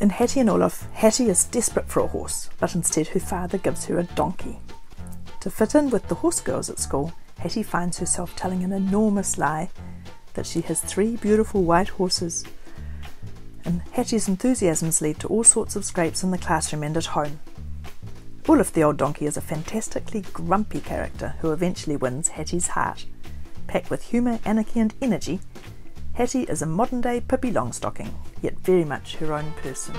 In Hattie and Olaf, Hattie is desperate for a horse, but instead her father gives her a donkey. To fit in with the horse girls at school, Hattie finds herself telling an enormous lie that she has three beautiful white horses. And Hattie's enthusiasms lead to all sorts of scrapes in the classroom and at home. Olaf the old donkey is a fantastically grumpy character who eventually wins Hattie's heart. Packed with humour, anarchy, and energy, Hattie is a modern day Pippi Longstocking, yet very much her own person.